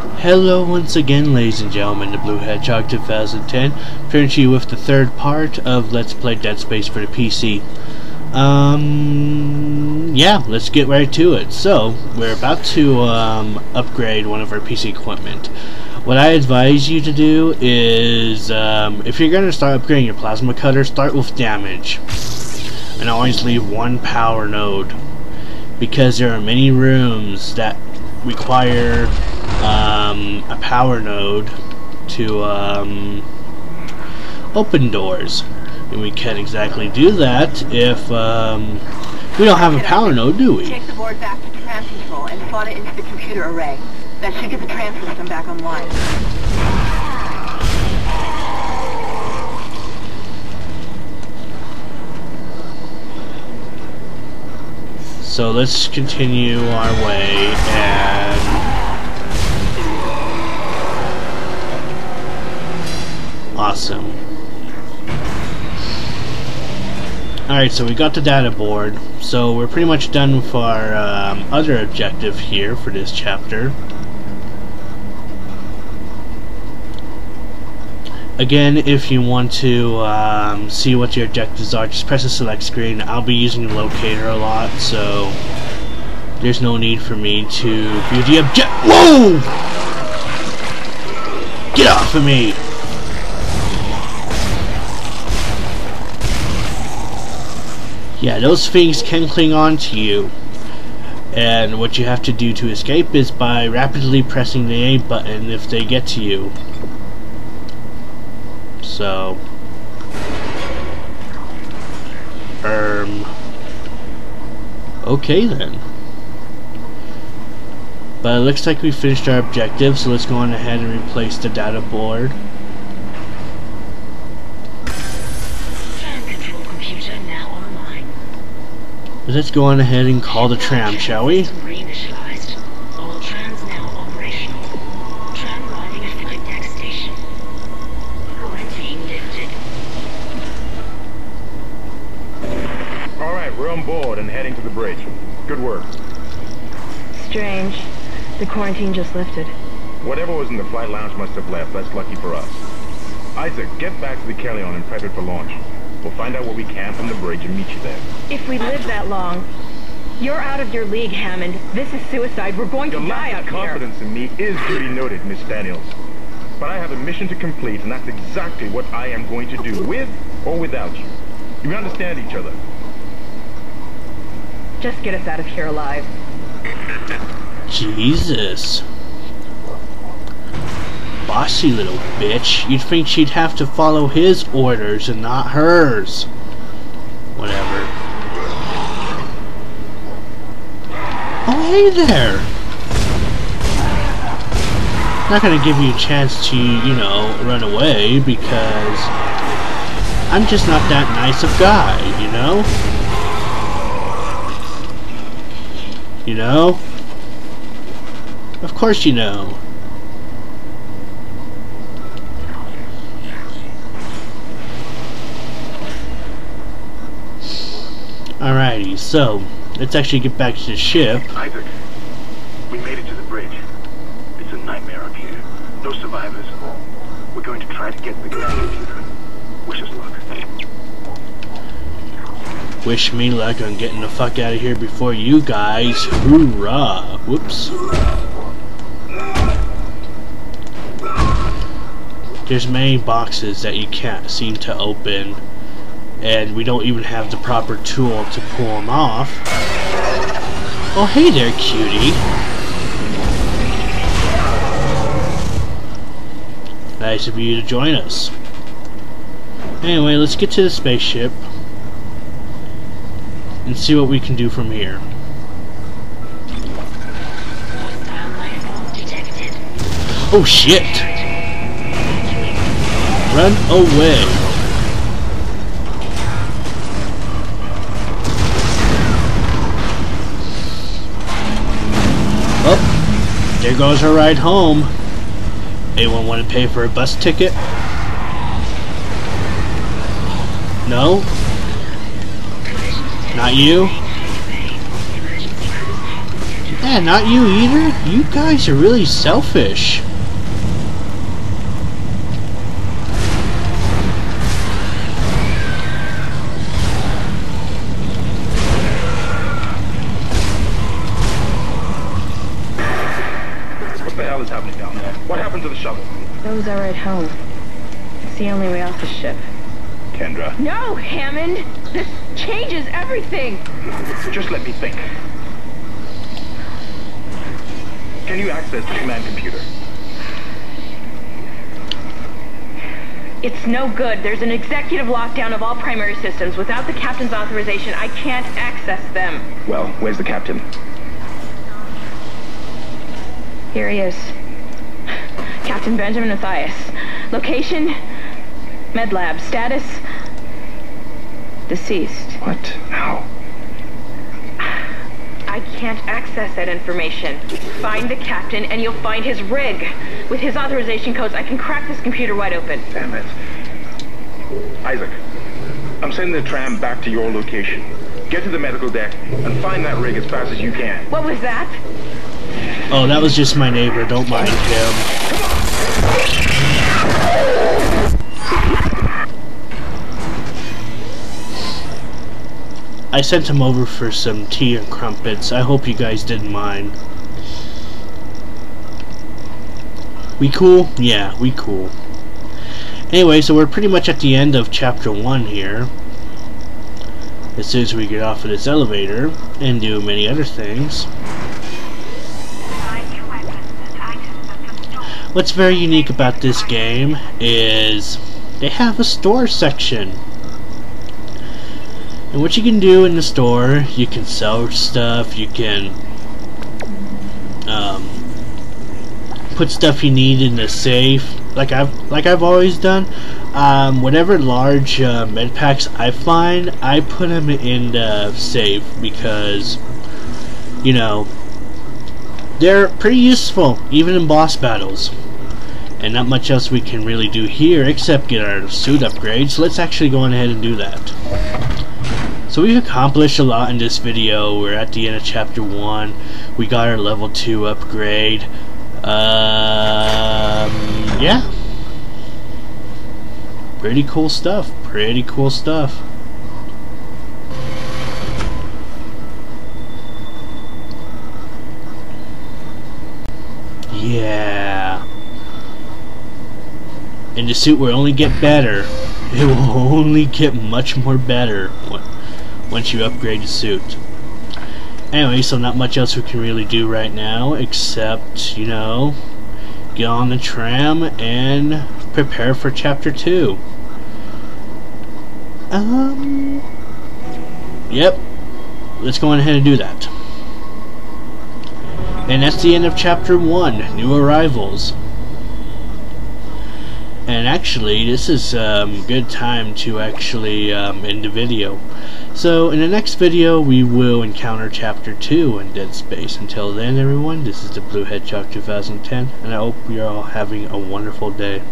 Hello once again ladies and gentlemen, the Blue Hedgehog 2010 turning to you with the third part of Let's Play Dead Space for the PC. Um, yeah, let's get right to it. So, we're about to um, upgrade one of our PC equipment. What I advise you to do is, um, if you're going to start upgrading your plasma cutter, start with damage. And always leave one power node. Because there are many rooms that require um, a power node to um, open doors. And we can't exactly do that if um, we don't have a power node, do we? Take the board back to command control and slot it into the computer array. That should get the tram system back online. So let's continue our way and awesome. Alright, so we got the data board. So we're pretty much done with our um, other objective here for this chapter. Again, if you want to um, see what your objectives are, just press the select screen. I'll be using the locator a lot, so there's no need for me to view the object- WHOA! Get off of me! Yeah, those things can cling on to you. And what you have to do to escape is by rapidly pressing the A button if they get to you. So... Um... Okay then. But it looks like we finished our objective, so let's go on ahead and replace the data board. Let's go on ahead and call the tram, shall we? Alright, we're on board and heading to the bridge. Good work. Strange. The quarantine just lifted. Whatever was in the flight lounge must have left. That's lucky for us. Isaac, get back to the Kellion and prep it for launch. We'll find out what we can from the bridge and meet you there. If we live that long, you're out of your league, Hammond. This is suicide. We're going Your to die lack out of confidence in me is duly noted, Miss Daniels. But I have a mission to complete, and that's exactly what I am going to do, with or without you. Do You understand each other? Just get us out of here alive. Jesus. Bossy little bitch. You'd think she'd have to follow his orders and not hers. Whatever. Oh, hey there! Not gonna give you a chance to, you know, run away because I'm just not that nice of guy, you know? You know? Of course you know. Alrighty, so let's actually get back to the ship. Isaac, we made it to the bridge. It's a nightmare up here. No survivors. We're going to try to get the command computer. Wish us luck. Wish me luck on getting the fuck out of here before you guys. Hoorah! Whoops. There's many boxes that you can't seem to open, and we don't even have the proper tool to pull them off. Oh, hey there, cutie. Nice of you to join us. Anyway, let's get to the spaceship and see what we can do from here. Oh shit! Run away! There goes her ride home. Anyone want to pay for a bus ticket? No? Not you? Yeah, not you either. You guys are really selfish. What the hell is happening down there? What happened to the shuttle? Those are ride home. It's the only way off the ship. Kendra, No, Hammond! This changes everything! just let me think. Can you access the command computer? It's no good. There's an executive lockdown of all primary systems. Without the captain's authorization, I can't access them. Well, where's the captain? Here he is. Captain Benjamin Mathius. Location? Med lab. Status? Deceased. What? How? I can't access that information. Find the captain and you'll find his rig. With his authorization codes, I can crack this computer wide open. Damn it. Isaac, I'm sending the tram back to your location. Get to the medical deck and find that rig as fast as you can. What was that? Oh, that was just my neighbor. Don't mind him. I sent him over for some tea and crumpets. I hope you guys didn't mind. We cool? Yeah, we cool. Anyway, so we're pretty much at the end of chapter 1 here. As soon as we get off of this elevator and do many other things. What's very unique about this game is they have a store section. And what you can do in the store, you can sell stuff, you can um, put stuff you need in the safe, like I've like I've always done. Um, whatever large uh, med packs I find, I put them in the safe because you know they're pretty useful even in boss battles. And not much else we can really do here except get our suit upgrades. So let's actually go on ahead and do that. So we've accomplished a lot in this video. We're at the end of chapter 1. We got our level 2 upgrade. Um, yeah. Pretty cool stuff. Pretty cool stuff. Yeah. And the suit will only get better. It will only get much more better once you upgrade the suit. Anyway, so not much else we can really do right now except, you know, get on the tram and prepare for chapter 2. Um, yep, let's go ahead and do that. And that's the end of chapter 1, New Arrivals. And actually, this is a um, good time to actually um, end the video. So, in the next video, we will encounter Chapter 2 in Dead Space. Until then, everyone, this is the Blue Hedgehog 2010, and I hope you're all having a wonderful day.